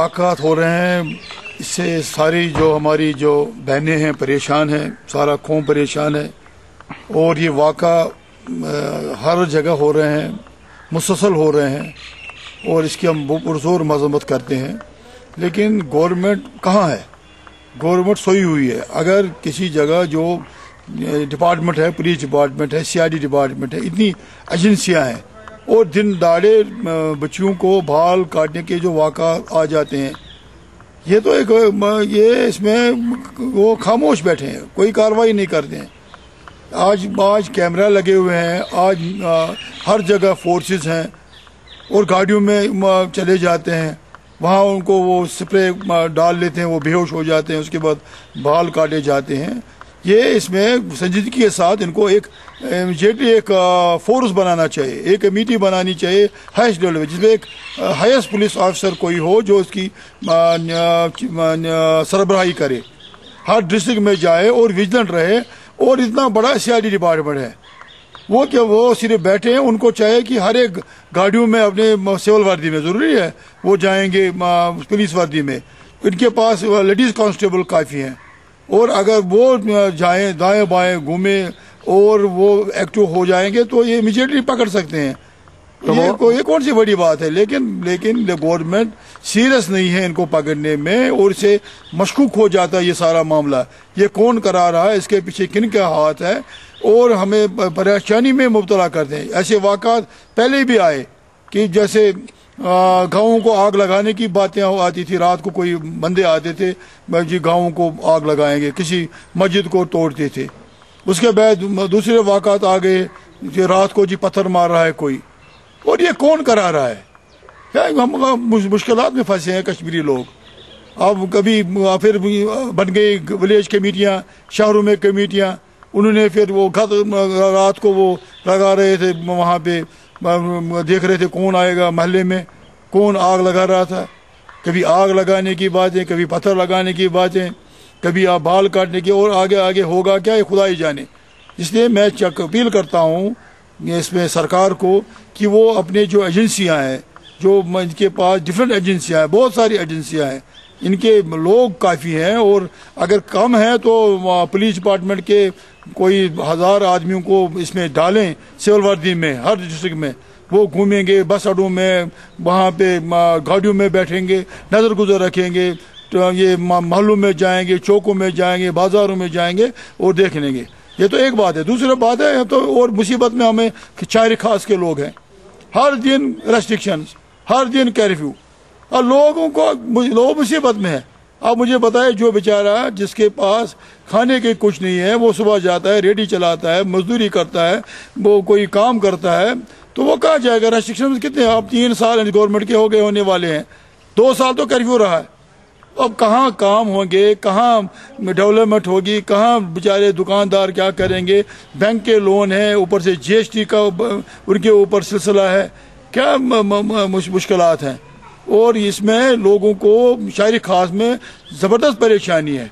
واقعات ہو رہے ہیں۔ اس سے ساری جو ہماری جو بہنیں ہیں پریشان ہیں، سارا قوم پریشان ہے۔ اور یہ واقعہ ہر جگہ ہو رہے ہیں، مسلسل ہو رہے ہیں۔ اور اس کی ہم پرزور مذمت کرتے ہیں۔ لیکن گورنمنٹ کہاں ہے؟ گورنمنٹ سوئی ہوئی ہے۔ اگر کسی جگہ جو ڈپارٹمنٹ ہے، پولیس ڈپارٹمنٹ ہے، سی آئی ڈی ڈپارٹمنٹ ہے، اتنی ایجنسیاں ہیں۔ اور دن داڑے بچیوں کو بھال کاٹنے کے جو واقعات آ جاتے ہیں، یہ تو ایک یہ اس میں وہ خاموش بیٹھے ہیں، کوئی کاروائی نہیں کرتے ہیں۔ آج آج کیمرہ لگے ہوئے ہیں، آج ہر جگہ فورسز ہیں اور گاڑیوں میں چلے جاتے ہیں۔ وہاں ان کو وہ سپرے ڈال لیتے ہیں، وہ بے ہوش ہو جاتے ہیں، اس کے بعد بال کاٹے جاتے ہیں۔ یہ اس میں سنجیدگی کے ساتھ ان کو ایک ایک فورس بنانا چاہیے، ایک کمیٹی بنانی چاہیے ہائیسٹ لیول جس میں ایک ہائیسٹ پولیس آفیسر کوئی ہو جو اس کی سربراہی کرے، ہر ڈسٹرکٹ میں جائے اور ویجلنٹ رہے اور اتنا بڑا سی آئی ڈی ڈپارٹمنٹ ہے۔ وہ کیا وہ صرف بیٹھے ہیں، ان کو چاہے کہ ہر ایک گاڑیوں میں اپنے سول وردی میں، ضروری ہے، وہ جائیں گے پولیس وردی میں۔ ان کے پاس لیڈیز کانسٹیبل کافی ہیں۔ اور اگر وہ جائیں دائیں بائیں گھومیں اور وہ ایکٹیو ہو جائیں گے تو یہ امیجیٹلی پکڑ سکتے ہیں۔ یہ کون سی بڑی بات ہے؟ لیکن لیکن گورنمنٹ سیریس نہیں ہے ان کو پکڑنے میں اور اسے مشکوک ہو جاتا ہے یہ سارا معاملہ۔ یہ کون کرا رہا ہے؟ اس کے پیچھے کن کا ہاتھ ہے؟ اور ہمیں پریشانی میں مبتلا کرتے ہیں ایسے واقعات پہلے بھی آئے کہ جیسے گاؤں کو آگ لگانے کی باتیں آتی تھی، رات کو کوئی بندے آتے تھے جی گاؤں کو آگ لگائیں گے، کسی مسجد کو توڑتے تھے۔ اس کے بعد دوسرے واقعات آ گئے کہ رات کو جی پتھر مار رہا ہے کوئی۔ اور یہ کون کرا رہا ہے؟ ہم مشکلات میں پھنسے ہیں کشمیری لوگ۔ اب کبھی پھر بن گئی ولیج کمیٹیاں، شہروں میں کمیٹیاں۔ انہوں نے پھر وہ رات کو وہ لگا رہے تھے، وہاں پہ دیکھ رہے تھے کون آئے گا محلے میں۔ کون آگ لگا رہا تھا؟ کبھی آگ لگانے کی باتیں، کبھی پتھر لگانے کی باتیں، کبھی آپ بال کاٹنے کی اور آگے آگے ہوگا کیا یہ خدا ہی جانے؟ اس لیے میں اپیل کرتا ہوں اس میں سرکار کو کہ وہ اپنے جو ایجنسیاں ہیں، جو ان کے پاس ڈفرینٹ ایجنسیاں ہیں، بہت ساری ایجنسیاں ہیں، ان کے لوگ کافی ہیں اور اگر کم ہیں تو پولیس ڈپارٹمنٹ کے کوئی ہزار آدمیوں کو اس میں ڈالیں سول وردی میں، ہر ڈسٹرکٹ میں۔ وہ گھومیں گے بس اڈوں میں، وہاں پہ گاڑیوں میں بیٹھیں گے، نظر گزر رکھیں گے یہ محلوں میں جائیں گے، چوکوں میں جائیں گے، بازاروں میں جائیں گے اور دیکھ لیں گے۔ یہ تو ایک بات ہے۔ دوسری بات ہے، تو اور مصیبت میں ہمیں چار خاص کے لوگ ہیں۔ ہر دن ریسٹرکشنز ہر دن کیرفیو اور لوگوں کو لوگ مصیبت میں ہے۔ اب مجھے بتائے جو بیچارہ جس کے پاس کھانے کے کچھ نہیں ہے، وہ صبح جاتا ہے، ریڈی چلاتا ہے، مزدوری کرتا ہے، وہ کوئی کام کرتا ہے تو وہ کہاں جائے گا ریسٹرکشن کتنے اب تین سال گورنمنٹ کے ہو گئے، ہونے والے ہیں۔ دو سال تو کرفیو رہا ہے۔ اب کہاں کام ہوں گے؟ کہاں ڈیولپمنٹ ہوگی؟ کہاں بیچارے دکاندار کیا کریں گے؟ بینک کے لون ہیں، اوپر سے جی ایس ٹی کا ان کے اوپر سلسلہ ہے۔ کیا مشکلات ہیں؟ اور اس میں لوگوں کو شاعری خاص میں زبردست پریشانی ہے۔